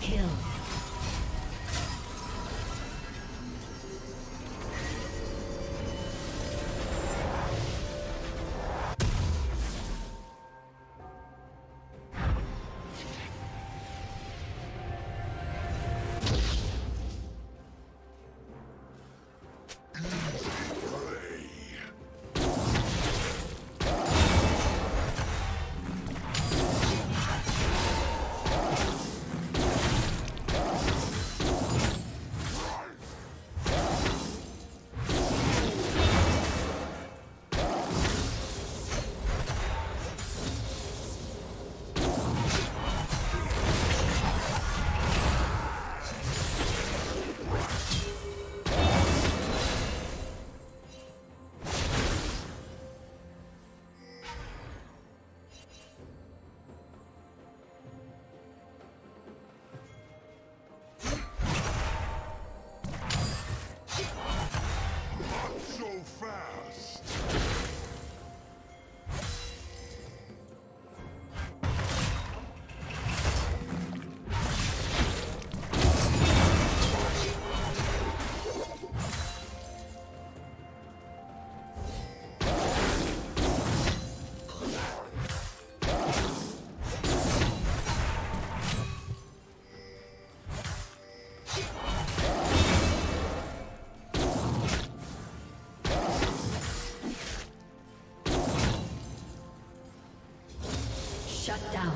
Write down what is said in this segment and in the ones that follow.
Kill. Shut down.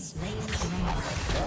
Slain dragon.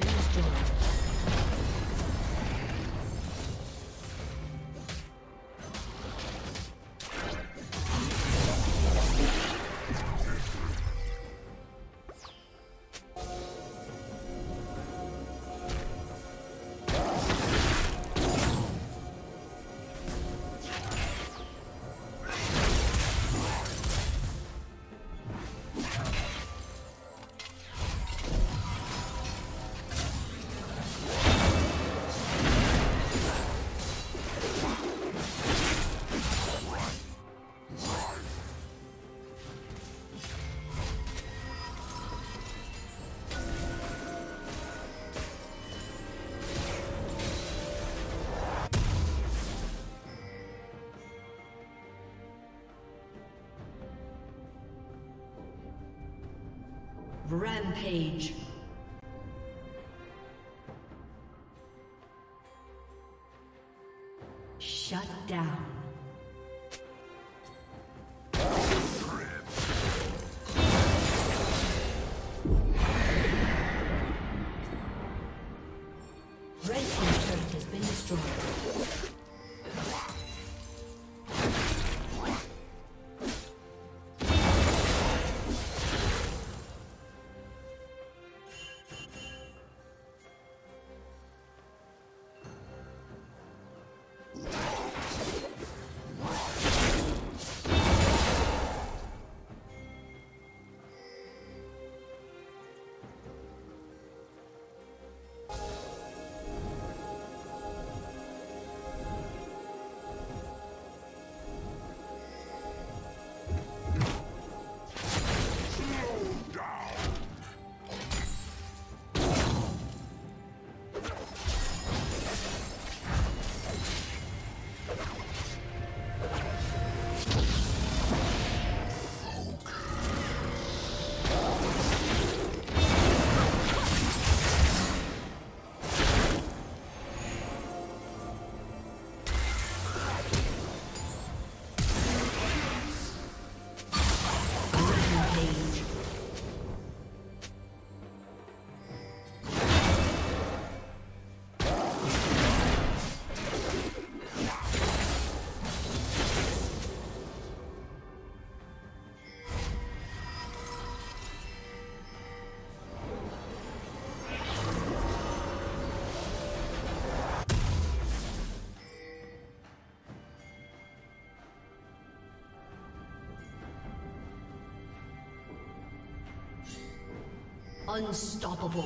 Turret has been Rampage. Shut down. Unstoppable.